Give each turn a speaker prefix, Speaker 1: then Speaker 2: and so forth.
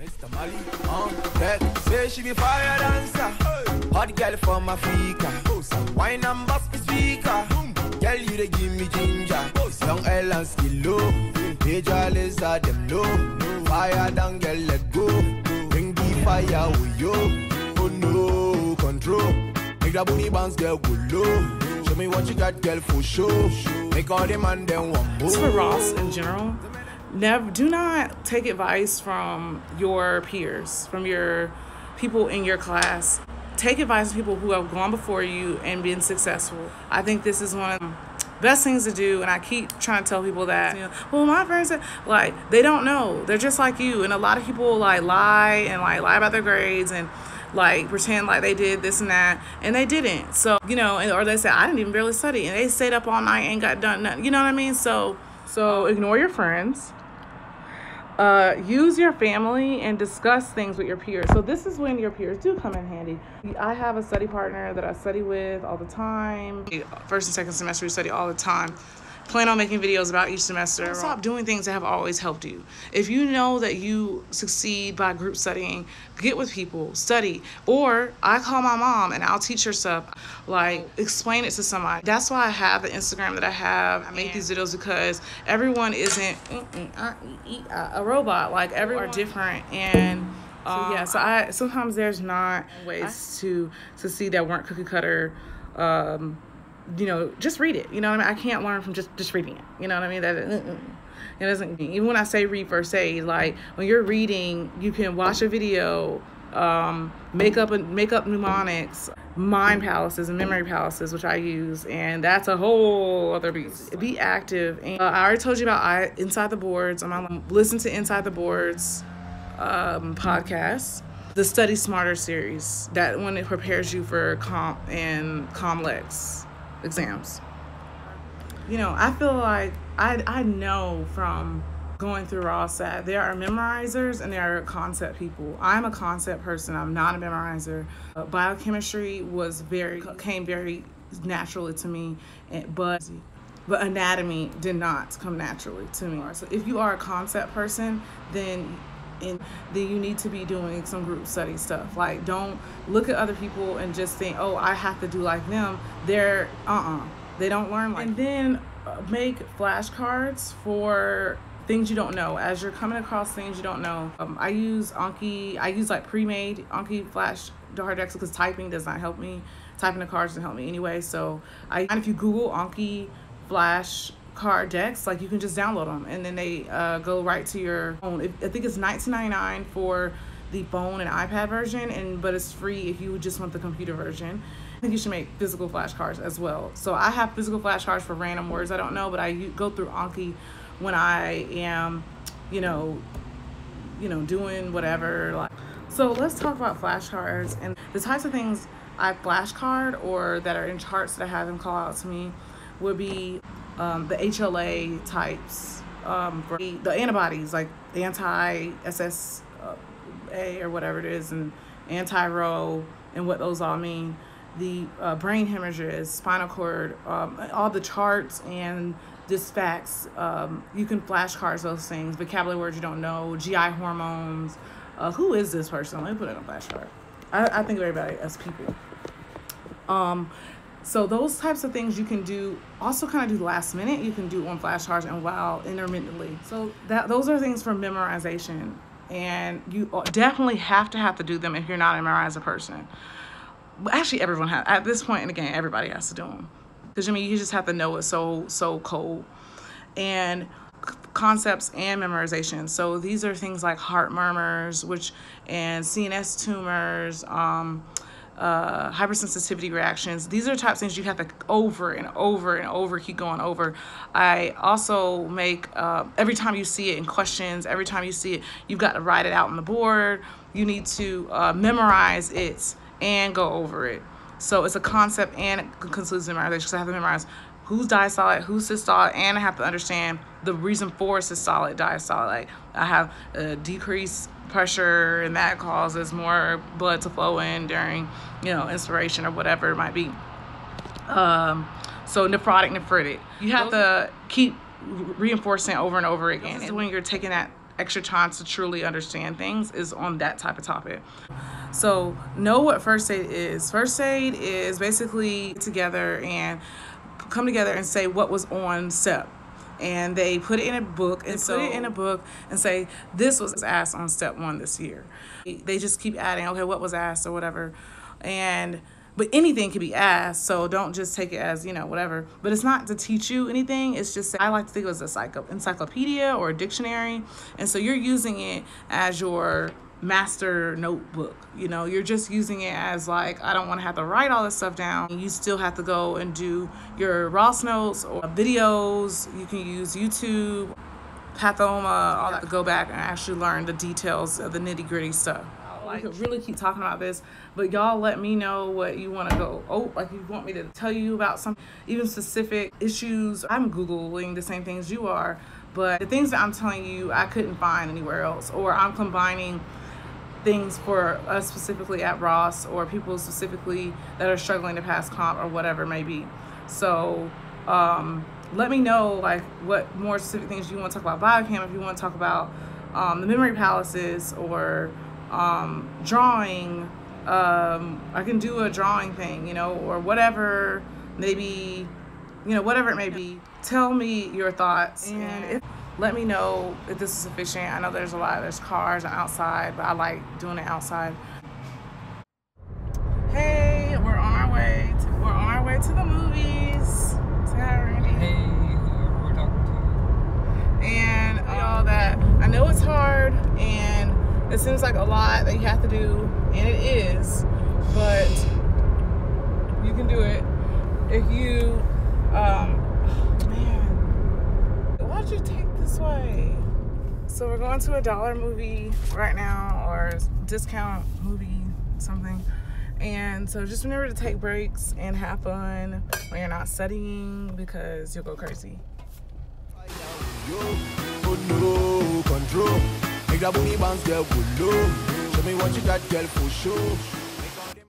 Speaker 1: Mr. Mali on deck. Say she be fire dancer. Hot girl from Africa. Wine and bust the speaker. Girl, you dey give me ginger. Young Ellen skill low. Major Lazer them low. Fire down, girl, let go. Bring the fire with you. Oh no, control. Make that booty bounce, girl, go low. Show me what you got, girl, for sure. Make all them and then one more.
Speaker 2: It's for Ross in general. Never do not take advice from your peers, from your people in your class. Take advice from people who have gone before you and been successful. I think this is one of the best things to do, and I keep trying to tell people that. You know, well, my friends, like they don't know. They're just like you, and a lot of people like lie and like lie about their grades and like pretend like they did this and that and they didn't so you know or they say i didn't even really study and they stayed up all night and got done nothing you know what i mean so so ignore your friends uh, use your family and discuss things with your peers. So this is when your peers do come in handy. I have a study partner that I study with all the time. First and second semester we study all the time. Plan on making videos about each semester. Stop doing things that have always helped you. If you know that you succeed by group studying, get with people, study. Or I call my mom and I'll teach her stuff. Like explain it to somebody. That's why I have the Instagram that I have. I make these videos because everyone isn't uh, uh, uh, a robot. Like everyone are different and. So yeah, so I sometimes there's not ways to to see that weren't cookie cutter um, you know, just read it. You know what I mean? I can't learn from just just reading it. You know what I mean? That it doesn't. Even when I say read aid, like when you're reading, you can watch a video, um, make up and make up mnemonics, mind palaces and memory palaces, which I use, and that's a whole other beast. Be active. And uh, I already told you about I Inside the Boards. I'm on listen to Inside the Boards um, podcast the Study Smarter series. That one it prepares you for comp and comlex exams. You know, I feel like I, I know from going through RawSat, there are memorizers and there are concept people. I'm a concept person. I'm not a memorizer. Uh, biochemistry was very came very naturally to me, but but anatomy did not come naturally to me. So if you are a concept person, then and then you need to be doing some group study stuff. Like, don't look at other people and just think, oh, I have to do like them. They're, uh uh-uh. uh they don't learn like And then uh, make flashcards for things you don't know as you're coming across things you don't know um, i use anki i use like pre-made anki flash hard decks because typing does not help me typing the cards doesn't help me anyway so i and if you google anki flash card decks like you can just download them and then they uh, go right to your phone. I think it's 19.99 for the phone and ipad version and but it's free if you just want the computer version. I think you should make physical flashcards as well. So i have physical flashcards for random words i don't know but i go through anki when i am you know you know doing whatever like. So let's talk about flashcards and the types of things i flashcard or that are in charts that i have them call out to me would be um, the HLA types, um, the antibodies like anti-SSA or whatever it is, and anti-Ro, and what those all mean. The uh, brain hemorrhages, spinal cord, um, all the charts and facts. Um, you can flashcards those things, vocabulary words you don't know, GI hormones. Uh, who is this person? Let me put it on a flashcard. I, I think of everybody as people. Um, so those types of things you can do also kind of do last minute. You can do on flashcards and while intermittently. So that those are things for memorization, and you definitely have to have to do them if you're not a memorizer person. Actually, everyone has at this point, and again, everybody has to do them because I mean you just have to know it so so cold, and concepts and memorization. So these are things like heart murmurs, which and CNS tumors. Um, uh, hypersensitivity reactions. These are the types of things you have to over and over and over keep going over. I also make uh, every time you see it in questions, every time you see it, you've got to write it out on the board. You need to uh, memorize it and go over it. So it's a concept and it concludes memorization because I have to memorize who's diastolic, who's systolic, and I have to understand the reason for systolic, diastolic. I have a decreased pressure and that causes more blood to flow in during you know inspiration or whatever it might be um, so nephrotic nephritic you have to keep reinforcing over and over again and when you're taking that extra time to truly understand things is on that type of topic. So, know what first aid is. First aid is basically together and come together and say what was on step and they put it in a book and so, put it in a book and say this was asked on step one this year. They just keep adding okay what was asked? or whatever. And but anything can be asked so don't just take it as you know whatever. But it's not to teach you anything it's just i like to think of it as a encyclopedia or a dictionary. And so you're using it as your master notebook. You know, you're just using it as like, I don't want to have to write all this stuff down. You still have to go and do your Ross notes or videos. You can use YouTube, Pathoma, all that to go back and actually learn the details of the nitty gritty stuff. Like, could really keep talking about this, but y'all let me know what you want to go. Oh, like you want me to tell you about some even specific issues. I'm Googling the same things you are, but the things that I'm telling you, I couldn't find anywhere else, or I'm combining things for us specifically at Ross or people specifically that are struggling to pass comp or whatever it may be. So um, let me know like what more specific things you want to talk about biochem if you want to talk about um, the memory palaces or um, drawing. Um, I can do a drawing thing, you know, or whatever, maybe, you know, whatever it may be. Tell me your thoughts. And if let me know if this is sufficient. I know there's a lot, there's cars outside, but I like doing it outside. Hey, we're on our way. To, we're on our way to the movies. Say hi, Randy.
Speaker 3: Hey, whoever we're talking
Speaker 2: to. And all that. I know it's hard, and it seems like a lot that you have to do, and it is, but you can do it if you. Um, why'd you take this way. So we're going to a dollar movie right now or discount movie something. And so just remember to take breaks and have fun when you're not studying because you'll go crazy. Show me what you got, girl, for sure.